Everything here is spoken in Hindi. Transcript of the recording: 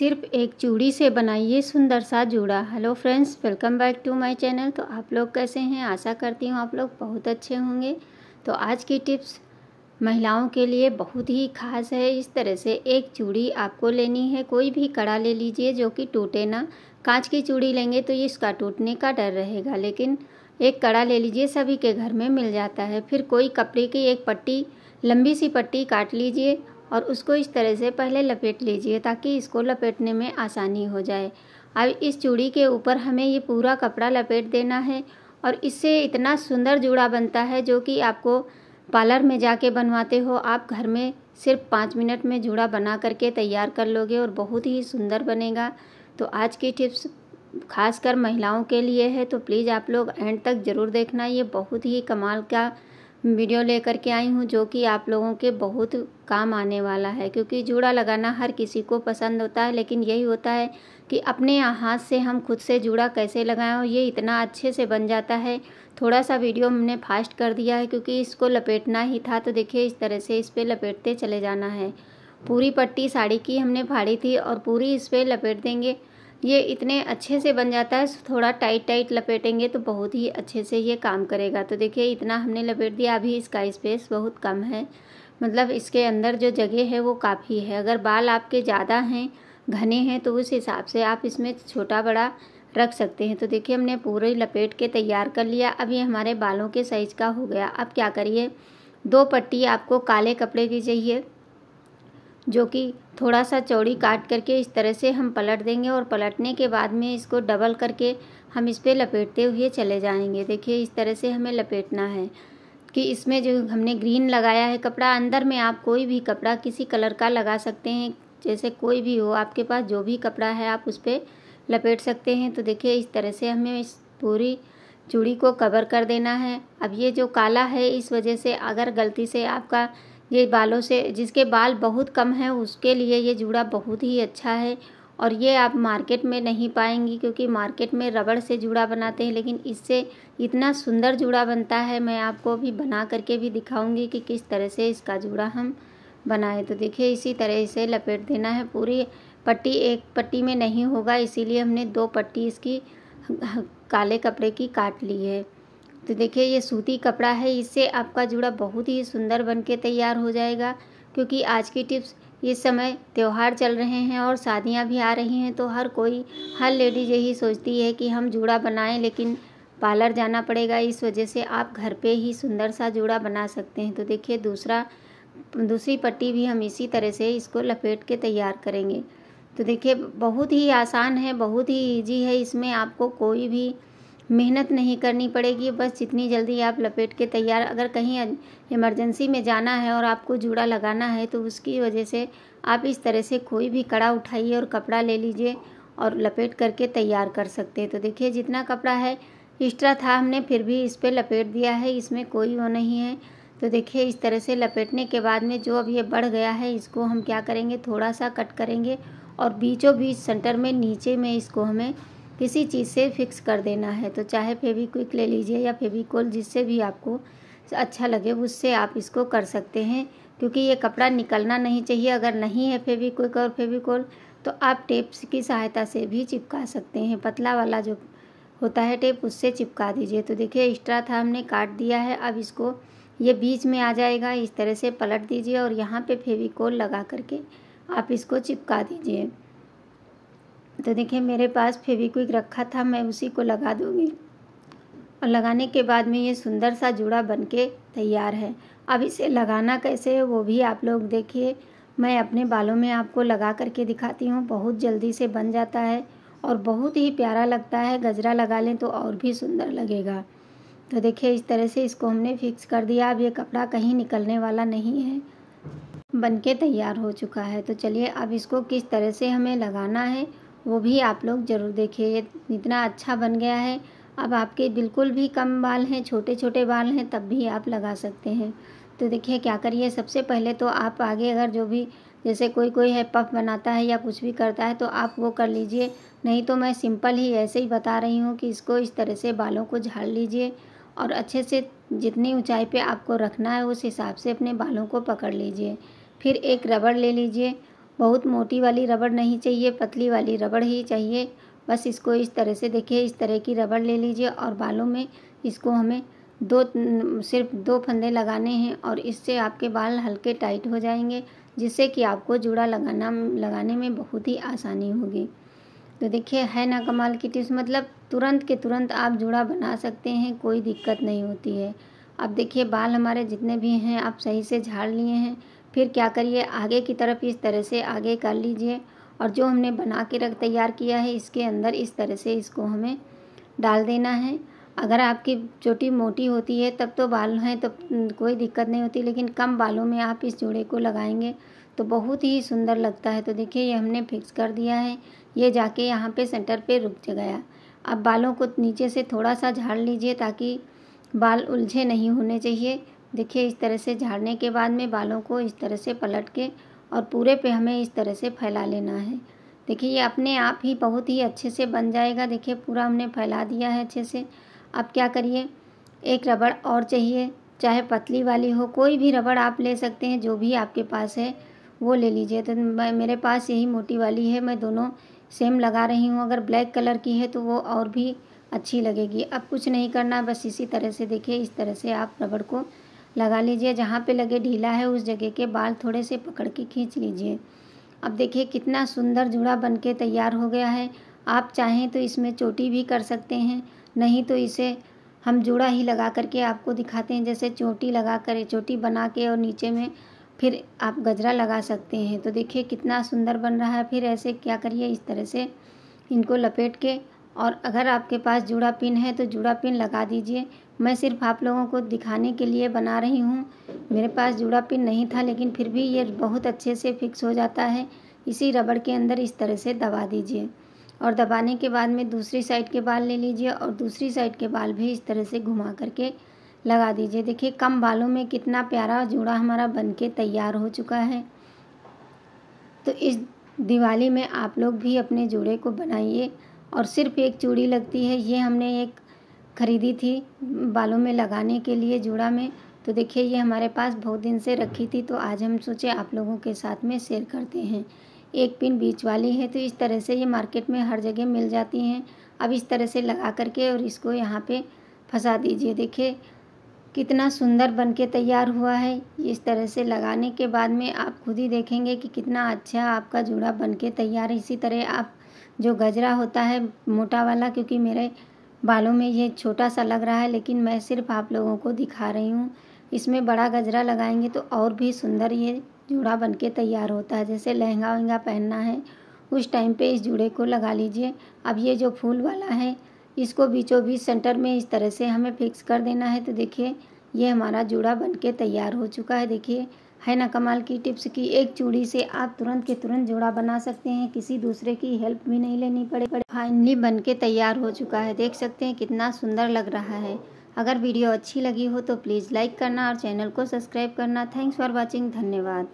सिर्फ़ एक चूड़ी से बनाइए सुंदर सा जूड़ा। Hello friends welcome back to my channel तो आप लोग कैसे हैं? आशा करती हूँ आप लोग बहुत अच्छे होंगे। तो आज की टिप्स महिलाओं के लिए बहुत ही खास है। इस तरह से एक चूड़ी आपको लेनी है। कोई भी कड़ा ले लीजिए जो कि टूटे ना। कांच की चूड़ी लेंगे तो ये इसका टूटने का डर रहेगा, लेकिन एक कड़ा ले लीजिए, सभी के घर में मिल जाता है। फिर कोई कपड़े की एक पट्टी, लंबी सी पट्टी काट लीजिए। और उसको इस तरह से पहले लपेट लीजिए ताकि इसको लपेटने में आसानी हो जाए। अब इस चूड़ी के ऊपर हमें ये पूरा कपड़ा लपेट देना है और इससे इतना सुंदर जूड़ा बनता है जो कि आपको पार्लर में जाके बनवाते हो। आप घर में सिर्फ़ पाँच मिनट में जूड़ा बना करके तैयार कर लोगे और बहुत ही सुंदर बनेगा। तो आज की टिप्स खासकर महिलाओं के लिए है तो प्लीज़ आप लोग एंड तक ज़रूर देखना। ये बहुत ही कमाल का वीडियो लेकर के आई हूँ जो कि आप लोगों के बहुत काम आने वाला है, क्योंकि जूड़ा लगाना हर किसी को पसंद होता है, लेकिन यही होता है कि अपने हाथ से हम खुद से जूड़ा कैसे लगाएँ और ये इतना अच्छे से बन जाता है। थोड़ा सा वीडियो हमने फास्ट कर दिया है, क्योंकि इसको लपेटना ही था तो देखिए इस तरह से इस पर लपेटते चले जाना है। पूरी पट्टी साड़ी की हमने फाड़ी थी और पूरी इस पर लपेट देंगे। ये इतने अच्छे से बन जाता है, थोड़ा टाइट टाइट लपेटेंगे तो बहुत ही अच्छे से ये काम करेगा। तो देखिए, इतना हमने लपेट दिया। अभी इसका स्पेस बहुत कम है। मतलब इसके अंदर जो जगह है, वो काफ़ी है। अगर बाल आपके ज़्यादा हैं, घने हैं तो उस हिसाब से आप इसमें छोटा बड़ा रख सकते हैं। तो देखिए, हमने पूरे लपेट के तैयार कर लिया। अब ये हमारे बालों के साइज़ का हो गया। अब क्या करिए? दो पट्टी आपको काले कपड़े की चाहिए। जो कि थोड़ा सा चौड़ी काट करके इस तरह से हम पलट देंगे और पलटने के बाद में इसको डबल करके हम इस पर लपेटते हुए चले जाएँगे। देखिए, इस तरह से हमें लपेटना है कि इसमें जो हमने ग्रीन लगाया है कपड़ा, अंदर में आप कोई भी कपड़ा किसी कलर का लगा सकते हैं, जैसे कोई भी हो, आपके पास जो भी कपड़ा है आप उस पर लपेट सकते हैं। तो देखिए, इस तरह से हमें इस पूरी चूड़ी को कवर कर देना है। अब ये जो काला है, इस वजह से अगर गलती से आपका ये बालों से, जिसके बाल बहुत कम हैं, उसके लिए ये जूड़ा बहुत ही अच्छा है। और ये आप मार्केट में नहीं पाएँगी, क्योंकि मार्केट में रबड़ से जूड़ा बनाते हैं, लेकिन इससे इतना सुंदर जूड़ा बनता है, मैं आपको भी बना करके भी दिखाऊँगी कि किस तरह से इसका जूड़ा हम बनाए। तो देखिए, इसी तरह से लपेट देना है। पूरी पट्टी एक पट्टी में नहीं होगा, इसीलिए हमने दो पट्टी इसकी काले कपड़े की काट ली है। तो देखिए, ये सूती कपड़ा है, इससे आपका जूड़ा बहुत ही सुंदर बन के तैयार हो जाएगा। क्योंकि आज की टिप्स इस समय त्यौहार चल रहे हैं और शादियाँ भी आ रही हैं तो हर कोई, हर लेडीज़ यही सोचती है कि हम जूड़ा बनाएँ, लेकिन पार्लर जाना पड़ेगा, इस वजह से आप घर पे ही सुंदर सा जूड़ा बना सकते हैं। तो देखिए, दूसरा, दूसरी पट्टी भी हम इसी तरह से इसको लपेट के तैयार करेंगे। तो देखिए, बहुत ही आसान है, बहुत ही ईजी है, इसमें आपको कोई भी मेहनत नहीं करनी पड़ेगी, बस जितनी जल्दी आप लपेट के तैयार, अगर कहीं इमरजेंसी में जाना है और आपको जूड़ा लगाना है तो उसकी वजह से आप इस तरह से कोई भी कड़ा उठाइए और कपड़ा ले लीजिए और लपेट करके तैयार कर सकते हैं। तो देखिए, जितना कपड़ा है एक्स्ट्रा था हमने, फिर भी इस पर लपेट दिया है, इसमें कोई वो नहीं है। तो देखिए, इस तरह से लपेटने के बाद में जो अब ये बढ़ गया है, इसको हम क्या करेंगे, थोड़ा सा कट करेंगे और बीचों बीच सेंटर में, नीचे में इसको हमें किसी चीज़ से फिक्स कर देना है। तो चाहे फेविक्विक ले लीजिए या फेविकोल जिससे भी आपको अच्छा लगे, उससे आप इसको कर सकते हैं। क्योंकि ये कपड़ा निकलना नहीं चाहिए। अगर नहीं है फेविक्विक और फेविकोल तो आप टेप्स की सहायता से भी चिपका सकते हैं। पतला वाला जो होता है टेप, उससे चिपका दीजिए। तो देखिए एक्स्ट्रा था, हमने काट दिया है। अब इसको, ये बीच में आ जाएगा। इस तरह से पलट दीजिए और यहाँ पे फेविकोल लगा करके आप इसको चिपका दीजिए। तो देखिए, मेरे पास फेविक्विक रखा था, मैं उसी को लगा दूँगी। और लगाने के बाद में ये सुंदर सा जूड़ा बन के तैयार है। अब इसे लगाना कैसे है, वो भी आप लोग देखिए। मैं अपने बालों में आपको लगा करके दिखाती हूँ। बहुत जल्दी से बन जाता है और बहुत ही प्यारा लगता है। गजरा लगा लें तो और भी सुंदर लगेगा। तो देखिए, इस तरह से इसको हमने फिक्स कर दिया। अब ये कपड़ा कहीं निकलने वाला नहीं है। बन के तैयार हो चुका है। तो चलिए, अब इसको किस तरह से हमें लगाना है वो भी आप लोग ज़रूर देखिए। इतना अच्छा बन गया है। अब आपके बिल्कुल भी कम बाल हैं छोटे छोटे बाल हैं, तब भी आप लगा सकते हैं। तो देखिए, क्या करिए? सबसे पहले तो आप आगे अगर जो भी, जैसे कोई कोई है, पफ बनाता है या कुछ भी करता है तो आप वो कर लीजिए। नहीं तो मैं सिंपल ही ऐसे ही बता रही हूँ कि इसको इस तरह से बालों को झाड़ लीजिए और अच्छे से जितनी ऊंचाई पे आपको रखना है, उस हिसाब से अपने बालों को पकड़ लीजिए। फिर एक रबड़ ले लीजिए बहुत मोटी वाली रबड़ नहीं चाहिए, पतली वाली रबड़ ही चाहिए। बस इसको इस तरह से देखिए, इस तरह की रबड़ ले लीजिए और बालों में इसको हमें दो सिर्फ़ दो फंदे लगाने हैं और इससे आपके बाल हल्के टाइट हो जाएँगे, जिससे कि आपको जूड़ा लगाना, लगाने में बहुत ही आसानी होगी। तो देखिए, है ना कमाल की टिप्स। मतलब तुरंत के तुरंत आप जूड़ा बना सकते हैं, कोई दिक्कत नहीं होती है। अब देखिए, बाल हमारे जितने भी हैं, आप सही से झाड़ लिए हैं फिर क्या करिए? आगे की तरफ़ इस तरह से आगे कर लीजिए। और जो हमने बना के रख, तैयार किया है, इसके अंदर इस तरह से इसको हमें डाल देना है। अगर आपकी चोटी मोटी होती है, तब तो बाल हैं तो कोई दिक्कत नहीं होती। लेकिन कम बालों में आप इस जोड़े को लगाएँगे तो बहुत ही सुंदर लगता है। तो देखिए, ये हमने फिक्स कर दिया है। ये जाके यहाँ पे सेंटर पे रुक गया अब बालों को नीचे से थोड़ा सा झाड़ लीजिए, ताकि बाल उलझे नहीं होने चाहिए। देखिए, इस तरह से झाड़ने के बाद में बालों को इस तरह से पलट के और पूरे पे हमें इस तरह से फैला लेना है। देखिए, ये अपने आप ही बहुत ही अच्छे से बन जाएगा। देखिए, पूरा हमने फैला दिया है अच्छे से। अब क्या करिए? एक रबड़ और चाहिए, चाहे पतली वाली हो, कोई भी रबड़ आप ले सकते हैं, जो भी आपके पास है, वो ले लीजिए। तो मैं, मेरे पास यही मोटी वाली है, मैं दोनों सेम लगा रही हूँ। अगर ब्लैक कलर की है तो वो और भी अच्छी लगेगी। अब कुछ नहीं करना, बस इसी तरह से देखिए, इस तरह से आप रबड़ को लगा लीजिए, जहाँ पे लगे ढीला है उस जगह के बाल थोड़े से पकड़ के खींच लीजिए। अब देखिए, कितना सुंदर जुड़ा बन के तैयार हो गया है। आप चाहें तो इसमें चोटी भी कर सकते हैं, नहीं तो इसे हम जुड़ा ही लगा करके आपको दिखाते हैं। जैसे चोटी लगा कर, चोटी बना के और नीचे में फिर आप गजरा लगा सकते हैं। तो देखिए, कितना सुंदर बन रहा है। फिर ऐसे क्या करिए, इस तरह से इनको लपेट के और अगर आपके पास जुड़ा पिन है तो जुड़ा पिन लगा दीजिए। मैं सिर्फ़ आप लोगों को दिखाने के लिए बना रही हूँ। मेरे पास जुड़ा पिन नहीं था, लेकिन फिर भी ये बहुत अच्छे से फिक्स हो जाता है। इसी रबड़ के अंदर इस तरह से दबा दीजिए और दबाने के बाद में दूसरी साइड के बाल ले लीजिए और दूसरी साइड के बाल भी इस तरह से घुमा करके लगा दीजिए। देखिए, कम बालों में कितना प्यारा जूड़ा हमारा बन के तैयार हो चुका है। तो इस दिवाली में आप लोग भी अपने जूड़े को बनाइए और सिर्फ़ एक चूड़ी लगती है। ये हमने एक ख़रीदी थी बालों में लगाने के लिए जूड़ा में। तो देखिए, ये हमारे पास बहुत दिन से रखी थी तो आज हम सोचे आप लोगों के साथ में शेयर करते हैं। एक पिन बीच वाली है तो इस तरह से ये मार्केट में हर जगह मिल जाती हैं। अब इस तरह से लगा करके और इसको यहाँ पे फंसा दीजिए। देखिए, कितना सुंदर बन के तैयार हुआ है। इस तरह से लगाने के बाद में आप खुद ही देखेंगे कि कितना अच्छा आपका जूड़ा बन के तैयार। इसी तरह आप, जो गजरा होता है, मोटा वाला, क्योंकि मेरे बालों में ये छोटा सा लग रहा है, लेकिन मैं सिर्फ़ आप लोगों को दिखा रही हूँ। इसमें बड़ा गजरा लगाएँगे तो और भी सुंदर ये जूड़ा बन के तैयार होता है। जैसे लहंगा वहंगा पहनना है, उस टाइम पे इस जूड़े को लगा लीजिए। अब ये जो फूल वाला है, इसको बीचों बीच सेंटर में इस तरह से हमें फिक्स कर देना है। तो देखिए, ये हमारा जूड़ा बन के तैयार हो चुका है। देखिए है ना कमाल की टिप्स की, एक चूड़ी से आप तुरंत के तुरंत जोड़ा बना सकते हैं, किसी दूसरे की हेल्प भी नहीं लेनी पड़े पड़े। फाइनली बन के तैयार हो चुका है, देख सकते हैं कितना सुंदर लग रहा है। अगर वीडियो अच्छी लगी हो तो प्लीज़ लाइक करना और चैनल को सब्सक्राइब करना। थैंक्स फॉर वॉचिंग, धन्यवाद।